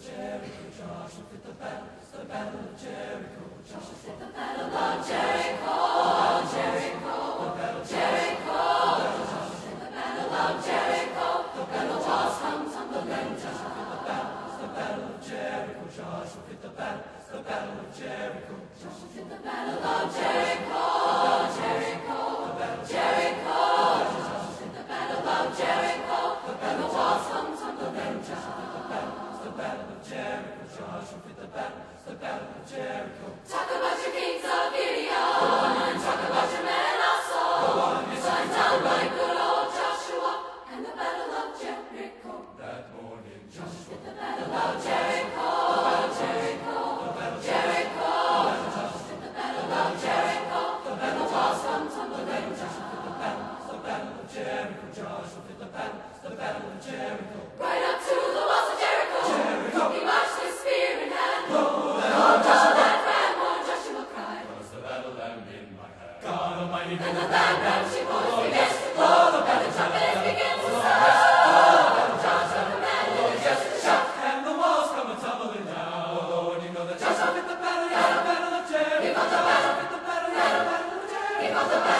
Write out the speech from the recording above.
Jericho, Joshua hit the battle, the battle of Jericho, Joshua hit the battle of Jericho, Jericho, the battle Jericho, the battle of Jericho, the battle walls come tumbling down. The battle, the battle of Jericho, Joshua fit the battle, the battle of Jericho, Joshua fit the battle of Jericho. the battle of Jericho. Talk about your kings of Gideon. Talk about your men also. Go on and talk down by old Joshua and the battle of Jericho. That morning, Joshua. The battle of Jericho. The battle of Jericho. The battle of Jericho. The battle walls come tumbling down. The battle, of Jericho. Joshua the battle, the battle of Jericho. Right up to in my head. God Almighty, and the bad man she pulls yes, all the bad begin and the walls come tumbling down. Oh know the battle, yeah, the battle of Jericho. The battle, the battle, yeah, the battle of Jericho. The battle.